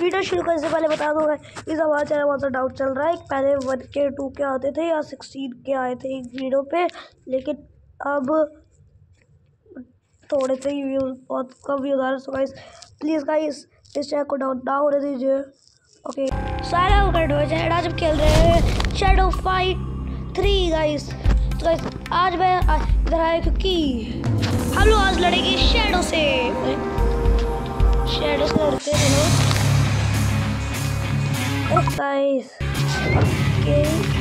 Video शुरू करने से पहले बता दूँगा इस हमारे चैनल बहुत डाउट चल रहा है। पहले वन के, टू के आते थे या सिक्सटीन के आए थे एक वीडियो पे, लेकिन अब थोड़े से ही व्यूज़ बहुत कम व्यूज़ आ रहे गाइस प्लीज़ गाइस इस चैनल को डाउन ना होने दीजिए। ओके सारा चैनल आज हम खेल रहे हैं शेडो फाइट थ्री गाइस तो गाइस आज मैं इधर आया क्योंकि हम लोग आज लड़ेंगे शेडो से। शेडो से लड़ते हैं। Guys. Okay.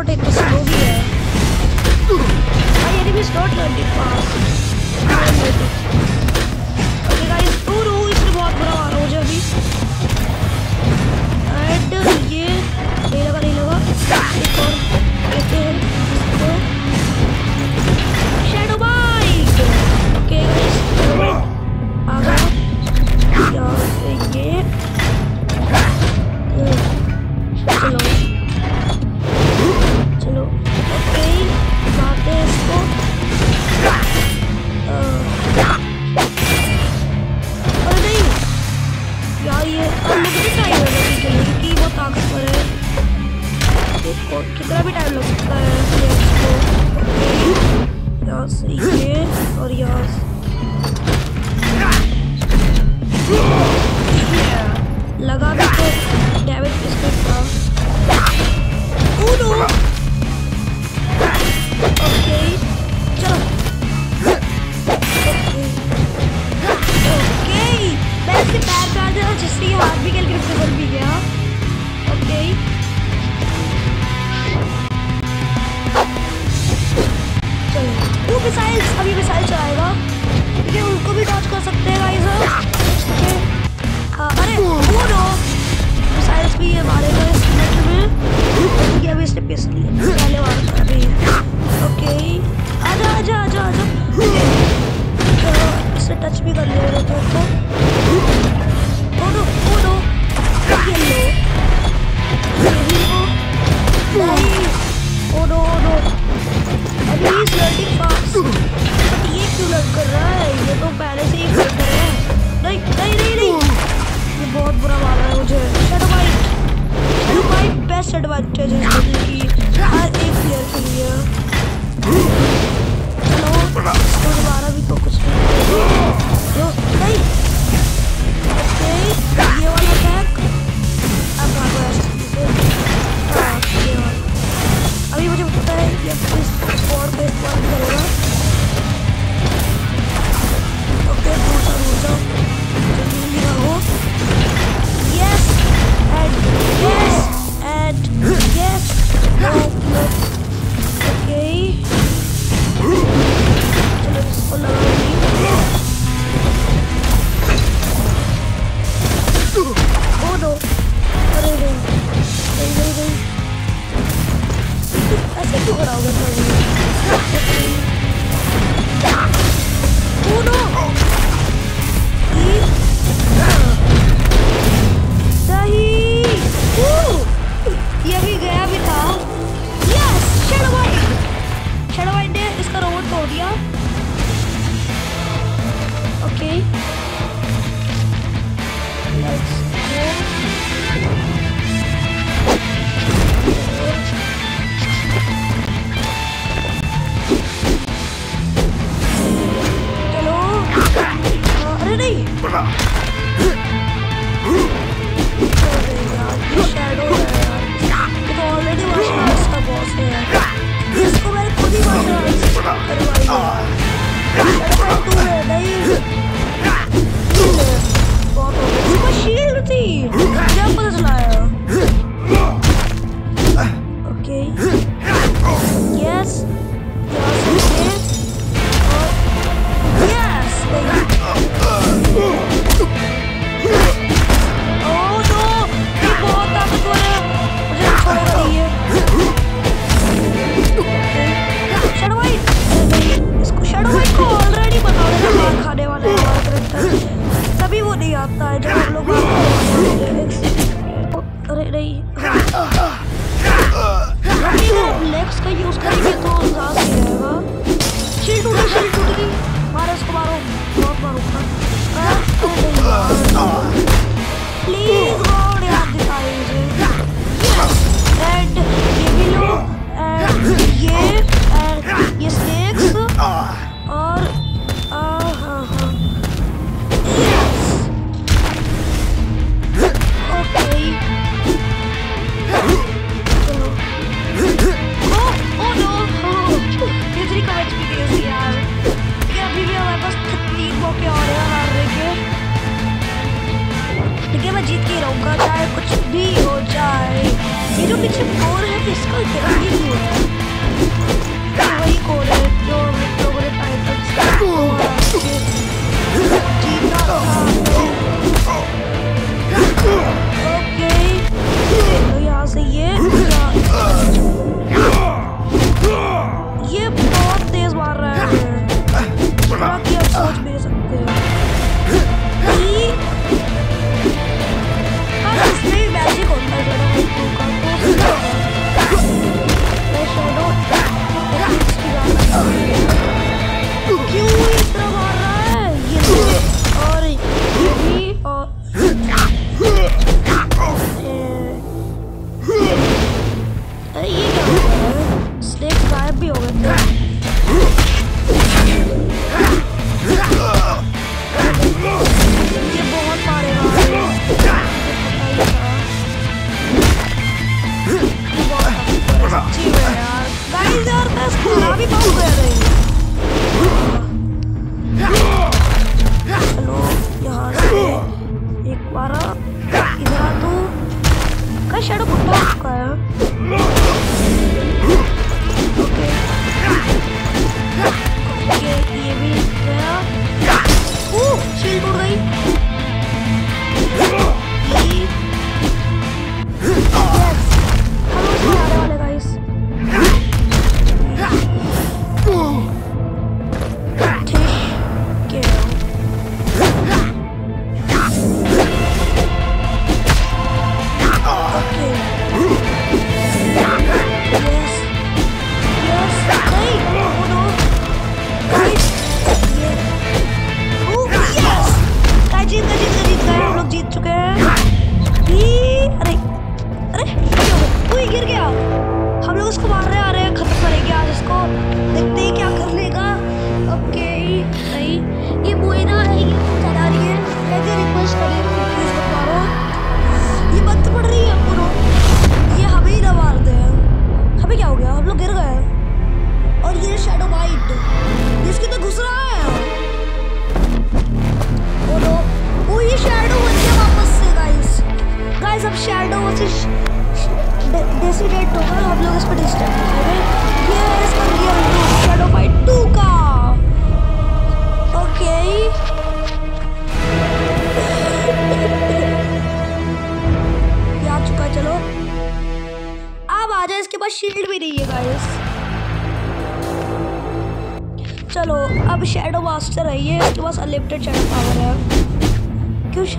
रोबोट है इतना स्लो भी है। I enemy learning fast okay guys दूर हो इसमें बहुत बुरा मार जाए अभी। एंड ये नहीं लगा नहीं लगा। एक और कहते हैं इसको। शैडो बाइट ओके गाइस यहाँ से ये पे आ जाऊँ पहले से ही रहा है। नहीं नहीं नहीं नहीं। ये बहुत बुरा मारा है मुझे। Shadow bite shadow bite best advantage है इसमें कि हर एक प्लेयर के लिए। चलो, इसको दोबारा भी तो कुछ नहीं ये वाला हाँ। ये वाला। अभी मुझे पता है ये और पे करेगा।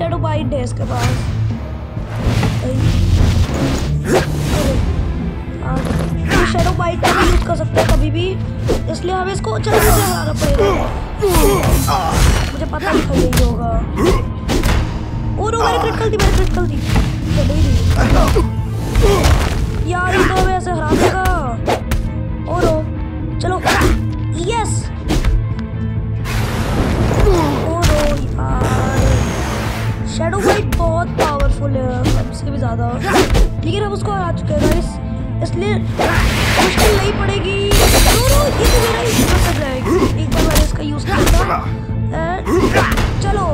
शेडो बाइट है। इसके पास शेडो बाइट का यूज़ कर सकते हैं कभी भी। इसलिए हमें इसको जल्दी से हराना पड़ेगा। मुझे पता नहीं कभी होगा। और मेरे क्रिटिकल थी, मेरे क्रिटिकल थी। चलो ही यार इनको तो हमें ऐसे हरा देगा और ओ चलो। यस और ओ यार हाँ। शेडो भाई बहुत पावरफुल है, सबसे भी ज़्यादा। लेकिन अब उसको हरा चुके हैं इस इसलिए मुश्किल नहीं पड़ेगी। तो एक बार मैंने इसका यूज़ किया चलो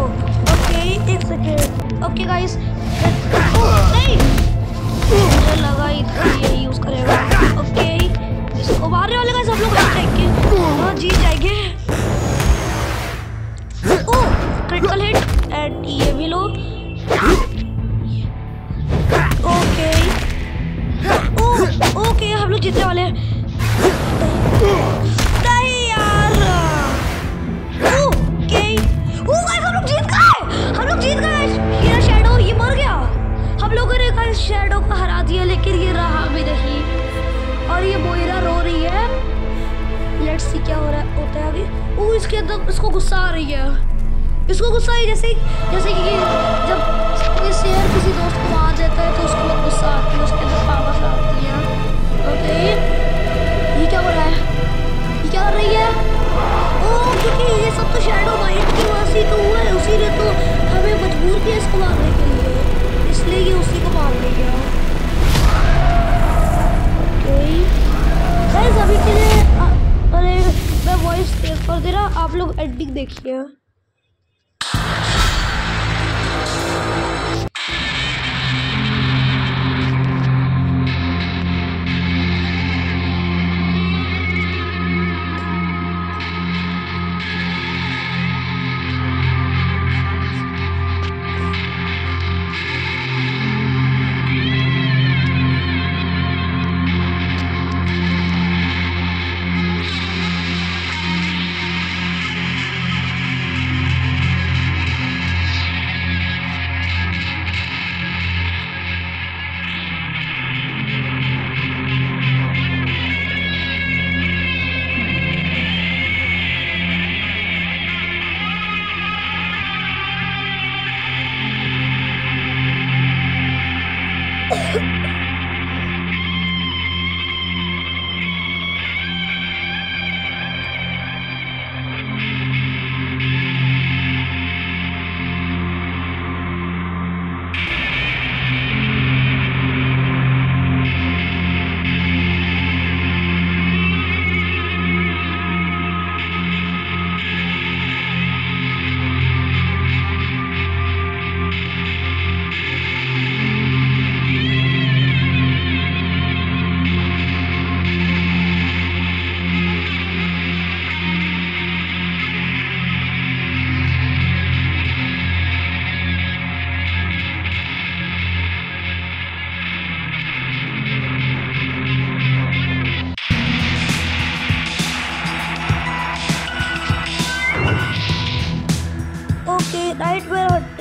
ओके एक सेकेंड ओके गाइस नहीं! और शेडो को हरा दिया, लेकिन ये रहा भी नहीं। और ये मोइरा रो रही है। लेट्स सी क्या हो रहा है, होता है अभी। वो इसके अंदर इसको गुस्सा आ रही है। इसको गुस्सा आई जैसे जैसे कि जब कोई शेयर किसी दोस्त को मार देता है तो उसको गुस्सा आती है, उसके अंदर पावर आती है। ओके ये क्या हो रहा है? ये क्या हो रही है? ओ क्योंकि ये सब तो शेडो वाइट की वजह से तो हुआ है, उसी ने तो हमें मजबूर किया इसको मारने के लिए। इसलिए ये उसी को मार ले गया अभी के लिए अरे, मैं वॉइस कर दे रहा, आप लोग एडिटिंग देखिए।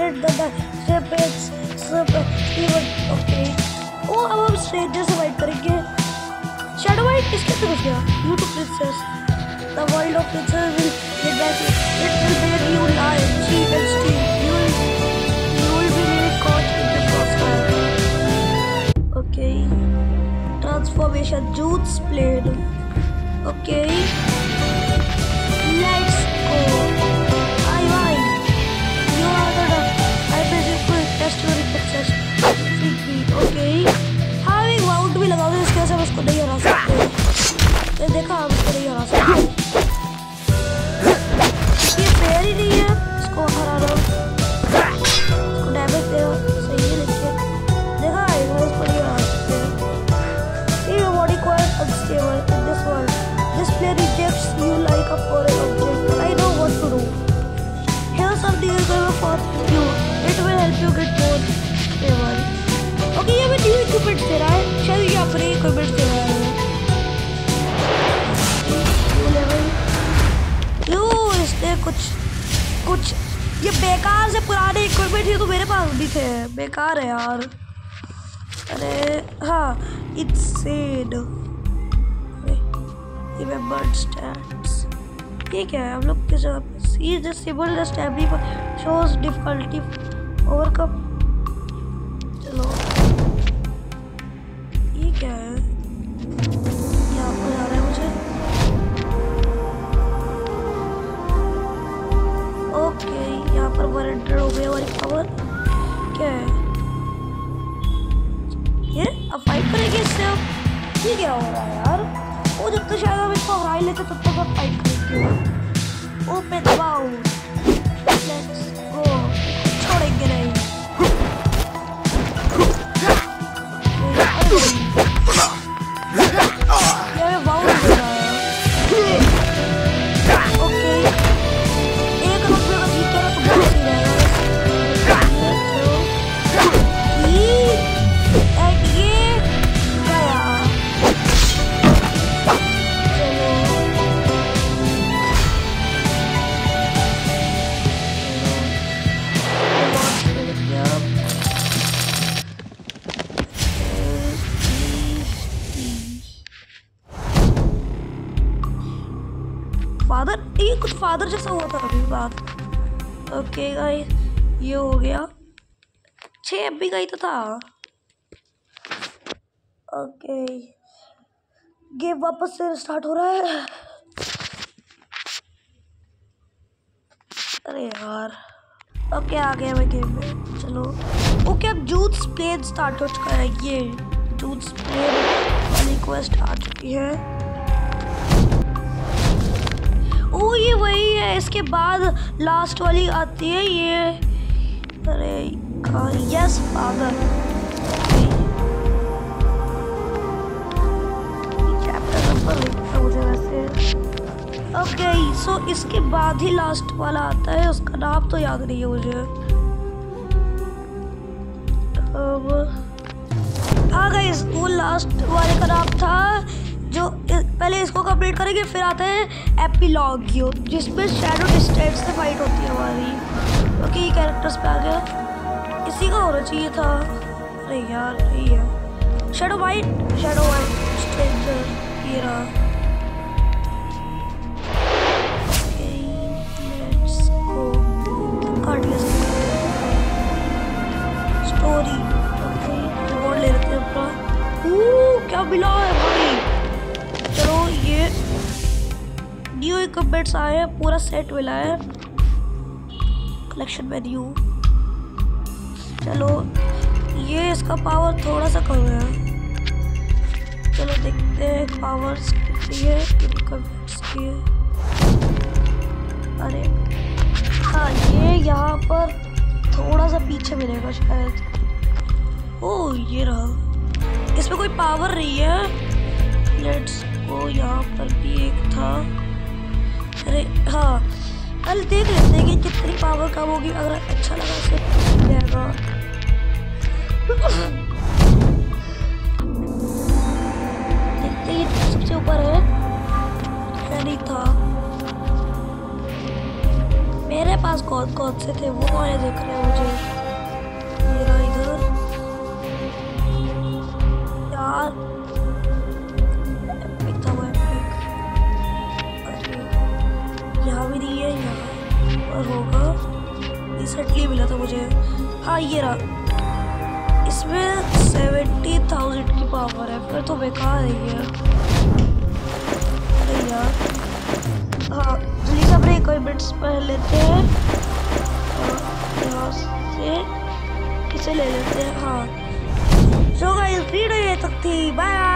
Hunted the. Serpent, even okay. Oh, अब हम stranger से fight करेंगे. Shadow White किसके घुस गया? You to princess. The world of princess will get back. It will make you lie, cheat and steal. You will, you will be really caught in the crossfire. Okay. Transformation. Jude's blade. Okay. Help you get more stable. Okay, ये हमें new equipment है शायद ये अपने equipment है यो इसने कुछ कुछ ये बेकार से पुराने इक्विपमेंट ये तो मेरे पास भी थे बेकार है यार अरे हाँ इट्स सेड रिमेंबर्ड स्टैट्स ये क्या है हम लोग किस जगह पे see disable the stably shows difficulty overcome चलो। ये क्या है? यहाँ पर जा रहा है मुझे? ओके यहाँ पर वन हो गया हमारी पावर क्या है? ये, अब फाइट करेंगे इससे अब। ये क्या हो रहा है यार? वो जब तक शायद हम इसको हरा ही लेते, तब तक हम फाइट करेंगे ओ पे दबाओ लेट्स ओके गाई ये हो गया। छः एम का ही तो था। ओके। गेम वापस से स्टार्ट हो रहा है। अरे यार। ओके, आ गया मैं गेम में। चलो। ओके, अब जूथ प्लेन स्टार्ट हो चुका है। ये जूथ प्लेन वाली क्वेस्ट आ चुकी है। ओ ये वही है, इसके बाद लास्ट वाली आती है ये। अरे यस फादर ओके सो इसके बाद ही लास्ट वाला आता है, उसका नाम तो याद नहीं है मुझे। अब हाँ गाइस वो लास्ट वाले का नाम था, जो पहले इसको कंप्लीट करेंगे, फिर आता है एपीलॉग जिसमें शेडो डिस्टेट से फाइट होती है हमारी। ओके ये कैरेक्टर्स पे आ गया। इसी का होना चाहिए था। अरे यार है। Shadow white shadow white stranger ये रहा। आए हैं, पूरा सेट मिला है। कलेक्शन मेन्यू चलो, ये इसका पावर थोड़ा सा कम है। चलो देखते हैं पावर्स कितनी है इक्विपमेंट्स की अरे हाँ ये यहाँ पर थोड़ा सा पीछे मिलेगा शायद। ओ, ये रहा। इसमें कोई पावर नहीं है। लेट्स ओ यहाँ पर भी एक था। अरे हाँ। कल देख लेते हैं कि कितनी पावर कम होगी, अगर अच्छा लगा से जाएगा। देखते ये सबसे ऊपर है। नहीं था। मेरे पास कौन कौन से थे? वो वाले देख रहे हैं मुझे। फिर तो बेकार ही है अरे यार हाँ जल्दी एक और बिट्स पहन लेते हैं यहाँ से इसे ले लेते हैं हाँ सो गाइस वीडियो ये तक थी बाय